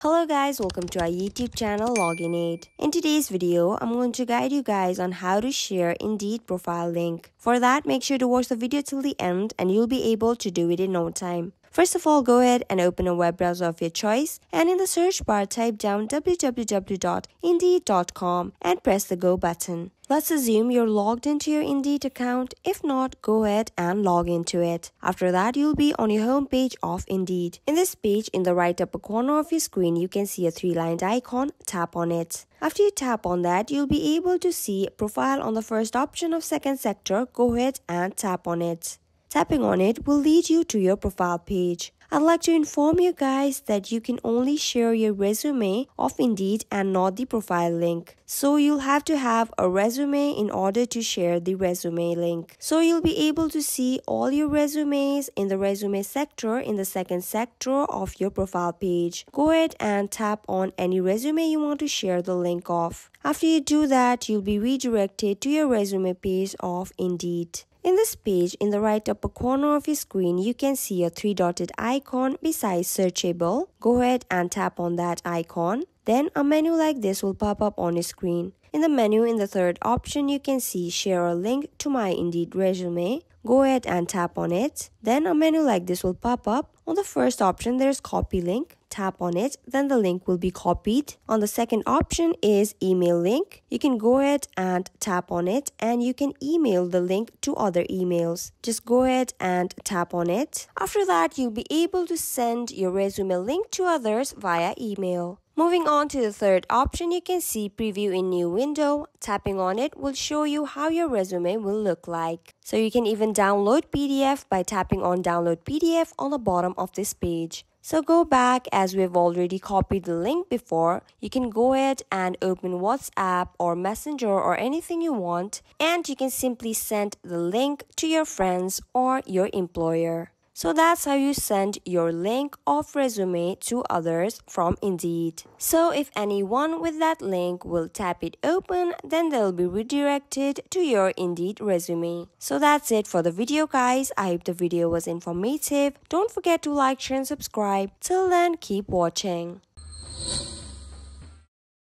Hello guys, welcome to our YouTube channel Login Aid. In today's video, I'm going to guide you guys on how to share Indeed profile link. For that, make sure to watch the video till the end and you'll be able to do it in no time. First of all, go ahead and open a web browser of your choice and in the search bar type down www.indeed.com and press the go button. Let's assume you're logged into your Indeed account. If not, go ahead and log into it. After that, you'll be on your home page of Indeed. In this page, in the right upper corner of your screen, you can see a three-lined icon. Tap on it. After you tap on that, you'll be able to see profile on the first option of second sector. Go ahead and tap on it. Tapping on it will lead you to your profile page. I'd like to inform you guys that you can only share your resume of Indeed and not the profile link. So you'll have to have a resume in order to share the resume link. So you'll be able to see all your resumes in the resume sector in the second sector of your profile page. Go ahead and tap on any resume you want to share the link of. After you do that, you'll be redirected to your resume page of Indeed. In this page, in the right upper corner of your screen, you can see a three dotted icon beside searchable. Go ahead and tap on that icon. Then a menu like this will pop up on your screen. In the menu, in the third option, you can see share a link to my Indeed resume. Go ahead and tap on it. Then a menu like this will pop up. On the first option, there's copy link tap on it, then the link will be copied. On the second option is email link. You can go ahead and tap on it and you can email the link to other emails. Just go ahead and tap on it. After that, you'll be able to send your resume link to others via email. Moving on to the third option, you can see preview in new window. Tapping on it will show you how your resume will look like. So you can even download PDF by tapping on download PDF on the bottom of this page. So go back as we've already copied the link before. You can go ahead and open WhatsApp or Messenger or anything you want and you can simply send the link to your friends or your employer. So that's how you send your link of resume to others from Indeed. So if anyone with that link will tap it open, then they'll be redirected to your Indeed resume. So that's it for the video guys. I hope the video was informative. Don't forget to like, share and subscribe. Till then, keep watching.